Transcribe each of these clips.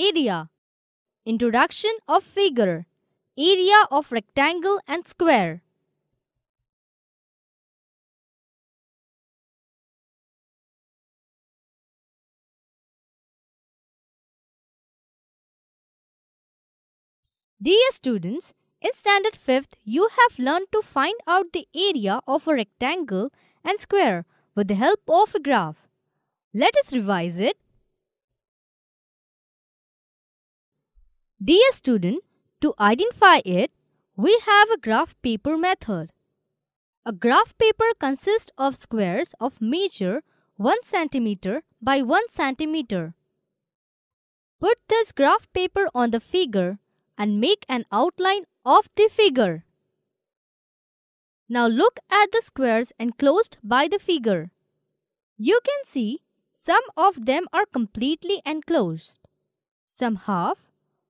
Area Introduction of figure Area of rectangle and square Dear students, in standard 5th, you have learned to find out the area of a rectangle and square with the help of a graph. Let us revise it. Dear student, to identify it, we have a graph paper method. A graph paper consists of squares of measure 1 cm by 1 cm. Put this graph paper on the figure and make an outline of the figure. Now look at the squares enclosed by the figure. You can see some of them are completely enclosed, some half,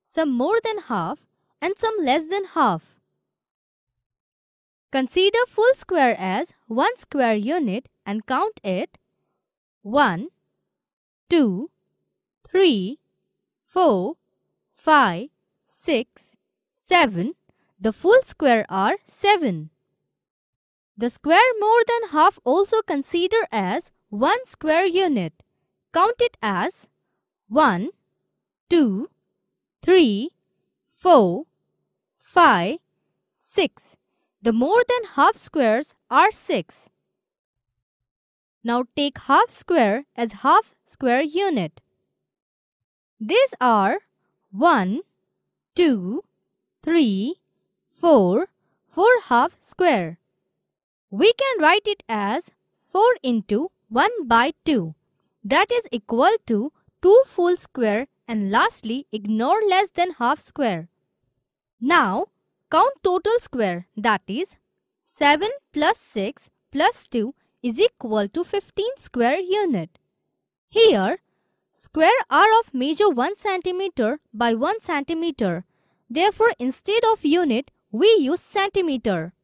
some more than half and some less than half. Consider full square as one square unit and count it 1, 2, 3, 4, 5, 6, 7. The full square are 7. The square more than half also consider as 1 square unit. Count it as 1, 2, 3, 4, 5, 6. The more than half squares are 6. Now take half square as half square unit. These are 1, 2, 3, 4, 4 half square. We can write it as 4 into 1 by 2. That is equal to 2 full square and lastly ignore less than half square. Now count total square that is 7 plus 6 plus 2 is equal to 15 square unit. Here square are of measure 1 centimeter by 1 centimeter Therefore, instead of unit, we use centimeter.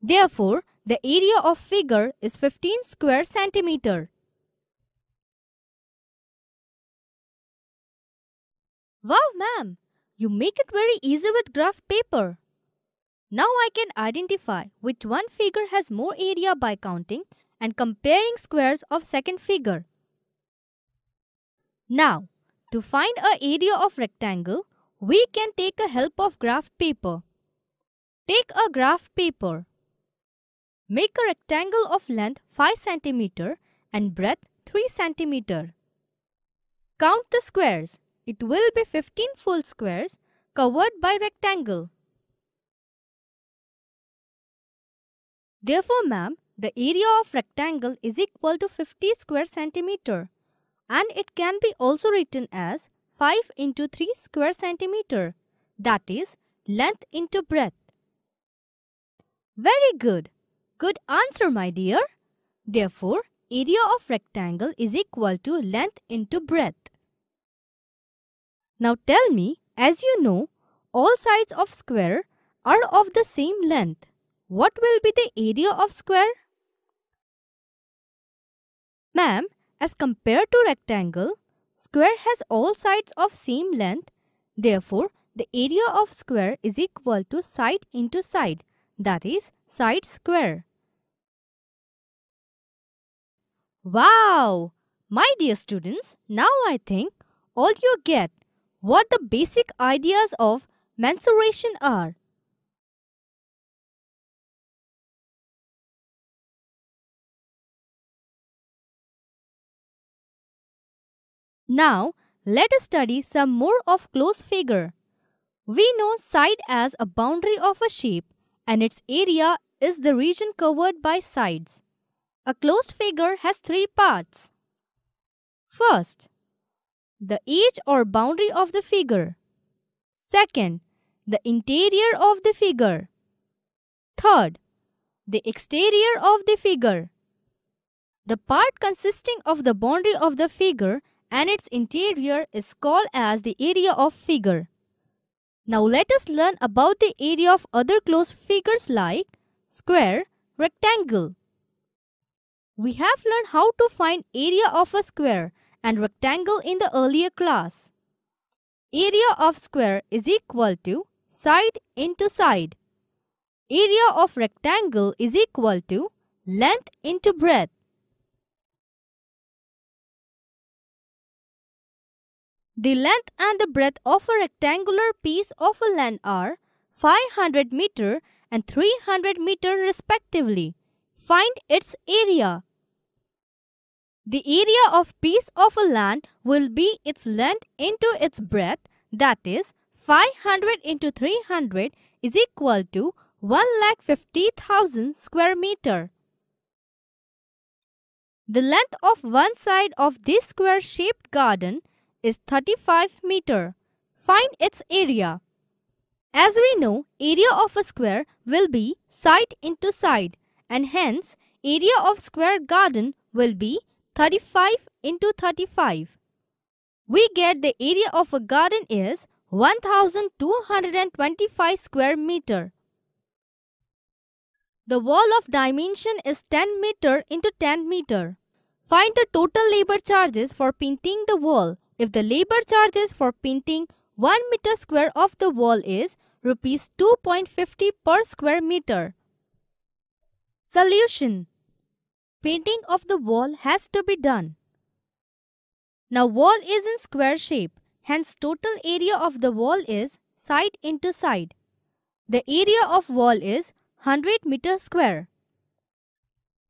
Therefore, the area of figure is 15 square centimeter. Wow, ma'am! You make it very easy with graph paper. Now I can identify which one figure has more area by counting and comparing squares of second figure. Now, to find a area of rectangle, we can take a help of graph paper. Take a graph paper. Make a rectangle of length 5 cm and breadth 3 cm. Count the squares. It will be 15 full squares covered by rectangle. Therefore, ma'am, the area of rectangle is equal to 50 square centimeter and it can be also written as 5 into 3 square centimeter. That is length into breadth. Very good. Good answer, my dear. Therefore, area of rectangle is equal to length into breadth. Now tell me, as you know, all sides of square are of the same length. What will be the area of square? Ma'am, as compared to rectangle, Square has all sides of same length. Therefore, the area of square is equal to side into side. That is side square. Wow! My dear students, now I think all you get what the basic ideas of mensuration are. Now, let us study some more of closed figure. We know side as a boundary of a shape and its area is the region covered by sides. A closed figure has three parts. First, the edge or boundary of the figure. Second, the interior of the figure. Third, the exterior of the figure. The part consisting of the boundary of the figure and its interior is called as the area of figure. Now let us learn about the area of other closed figures like square, rectangle. We have learned how to find area of a square and rectangle in the earlier class. Area of square is equal to side into side. Area of rectangle is equal to length into breadth. The length and the breadth of a rectangular piece of a land are 500 meter and 300 meter respectively. Find its area. The area of piece of a land will be its length into its breadth that is 500 into 300 is equal to 1,50,000 square meter. The length of one side of this square-shaped garden is 35 meter. Find its area. As we know, area of a square will be side into side and hence area of square garden will be 35 into 35. We get the area of a garden is 1225 square meter. The wall of dimension is 10 meter into 10 meter. Find the total labor charges for painting the wall. If the labor charges for painting 1 meter square of the wall is rupees 2.50 per square meter. Solution Painting of the wall has to be done. Now wall is in square shape. Hence total area of the wall is side into side. The area of wall is 100 meter square.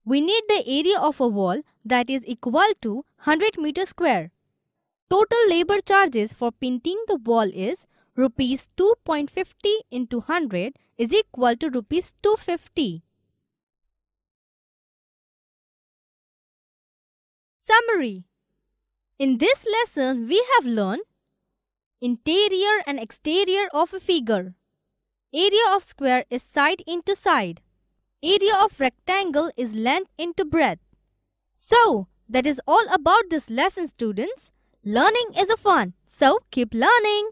We need the area of a wall that is equal to 100 meter square. Total labor charges for painting the wall is rupees 2.50 into 100 is equal to rupees 250. Summary In this lesson, we have learned interior and exterior of a figure. Area of square is side into side. Area of rectangle is length into breadth. So, that is all about this lesson students. Learning is a fun, so keep learning.